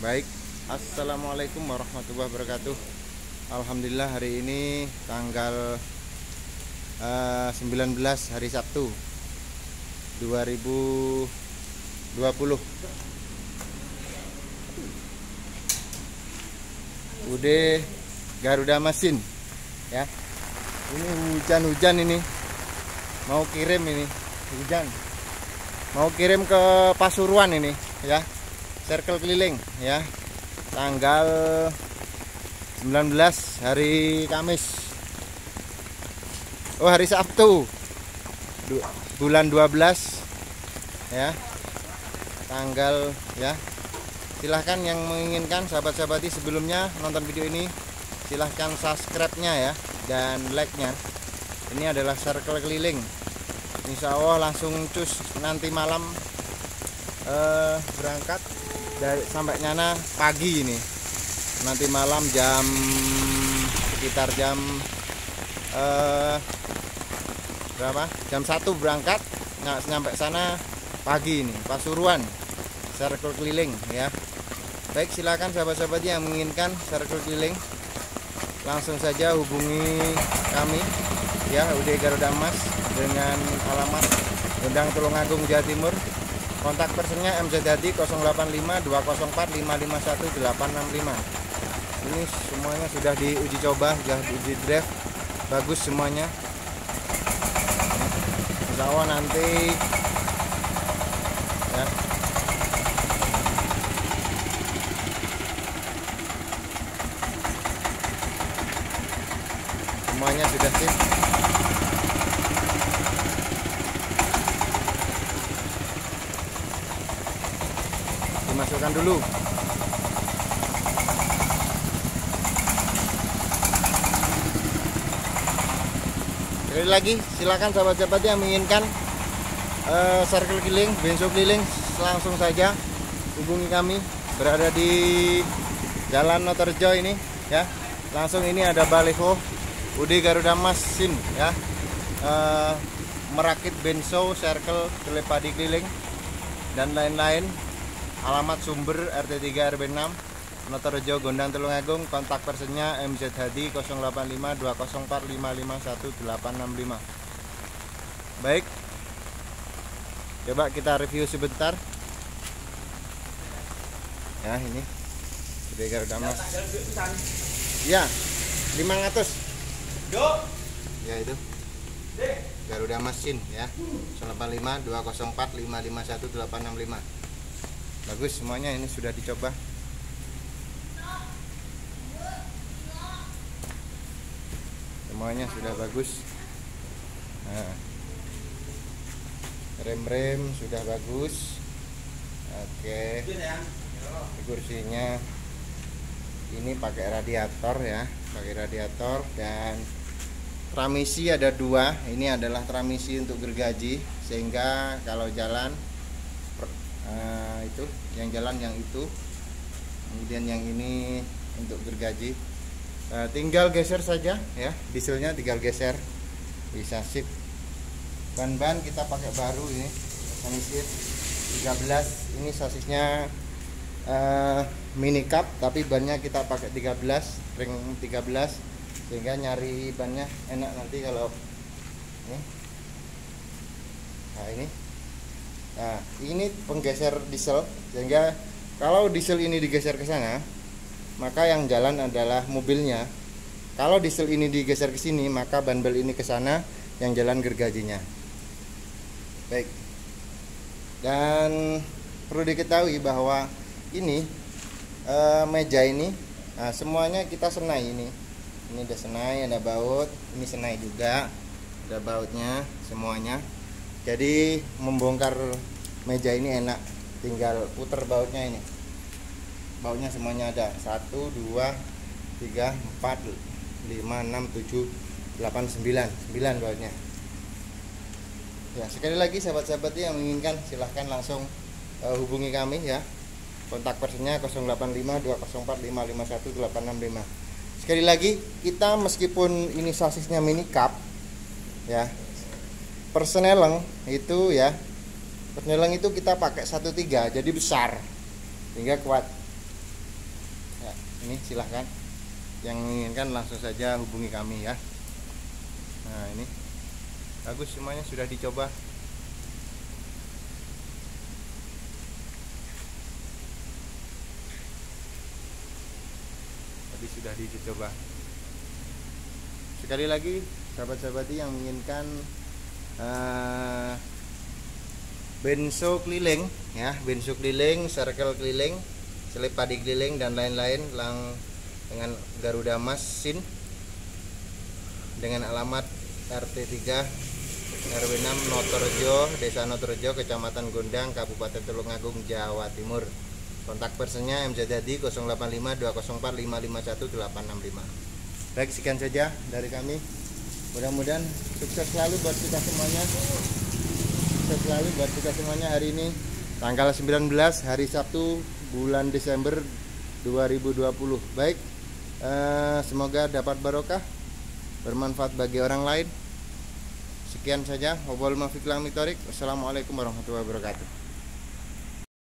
Baik, Assalamualaikum warahmatullahi wabarakatuh. Alhamdulillah hari ini tanggal uh, 19 hari Sabtu 2020 Udah Garuda Mesin ya. Ini hujan-hujan ini. Mau kirim ini hujan. Mau kirim ke Pasuruan ini ya circle keliling ya. Tanggal 19 hari Kamis. Oh hari Sabtu. Bulan 12 ya. Tanggal ya. Silahkan yang menginginkan sahabat-sahabati sebelumnya nonton video ini silahkan subscribe nya ya dan like nya ini adalah circle keliling. Insya Allah langsung cus nanti malam eh, berangkat dari sampai Nyana pagi ini. Nanti malam jam sekitar jam eh, berapa? Jam satu berangkat nah, sampai sana pagi ini Pasuruan circle keliling ya. Baik silakan sahabat-sahabat yang menginginkan circle keliling langsung saja hubungi kami ya UD Garuda Emas dengan alamat Gendang Tulungagung Jawa Timur Kontak personnya MZ Hadi 085 204 551 865. Ini semuanya sudah diuji coba, sudah diuji drive. Bagus semuanya. Insya nanti ya. Semuanya sudah sip. Dimasukkan dulu. Sekali lagi silakan sahabat-sahabat yang menginginkan uh, circle keliling benzo keliling langsung saja hubungi kami. Berada di Jalan Notorjo ini ya. Langsung ini ada baliho Budi Garuda Masin ya. Uh, merakit benzo circle telepadi keliling dan lain-lain alamat sumber RT3 RB 6 Notorejo Gondang Telungagung kontak personnya MZ Hadi 085 204 551 865 baik. Coba kita review sebentar. Ya ini. Gede Garuda Mas ya 500 ya itu. Garuda Mesin ya. 085 204 551 865 bagus semuanya ini sudah dicoba. Semuanya sudah bagus. Nah, rem-rem sudah bagus. Oke kursinya. Ini pakai radiator ya pakai radiator dan transmisi ada dua. Ini adalah transmisi untuk gergaji sehingga kalau jalan uh, itu yang jalan yang itu kemudian yang ini untuk gergaji. Uh, tinggal geser saja ya dieselnya tinggal geser. Bisa sip. Ban-ban kita pakai baru ini mesin 13 ini sasisnya uh, mini cup tapi bannya kita pakai 13 ring 13 sehingga nyari bannya enak nanti kalau ini. Nah ini Nah, ini penggeser diesel sehingga kalau diesel ini digeser ke sana, maka yang jalan adalah mobilnya. Kalau diesel ini digeser ke sini, maka ban bel ini ke sana, yang jalan gergajinya. Baik. Dan perlu diketahui bahwa ini e, meja ini nah, semuanya kita senai ini. Ini ada senai, ada baut, ini senai juga. Ada bautnya semuanya jadi membongkar meja ini enak. Tinggal puter bautnya ini. Bautnya semuanya ada. 1 2 3 4 5 6 7 8 9 9 bautnya. Ya sekali lagi sahabat-sahabat yang menginginkan silahkan langsung uh, hubungi kami ya. Kontak personnya 085 204 551 865 sekali lagi kita meskipun ini sasisnya mini cup ya persneleng itu ya. Persneleng itu kita pakai satu tiga jadi besar. Sehingga kuat. Ini silahkan. Yang menginginkan langsung saja hubungi kami ya. Nah ini. Bagus semuanya sudah dicoba. Tadi sudah dicoba. Sekali lagi sahabat-sahabati yang menginginkan uh, benso keliling ya benso keliling circle keliling selip padi keliling dan lain-lain lang dengan Garuda Masin dengan alamat RT 3 RW 6 Notorjo Desa Notorjo Kecamatan Gondang Kabupaten Tulungagung Jawa Timur. Kontak personnya MZD 085 204 551 865 baik sekian saja dari kami mudah-mudahan sukses selalu buat kita semuanya. Sukses selalu buat kita semuanya hari ini. Tanggal 19 hari Sabtu bulan Desember 2020 baik eh, semoga dapat barokah bermanfaat bagi orang lain. Sekian saja. Wassalamualaikum warahmatullahi wabarakatuh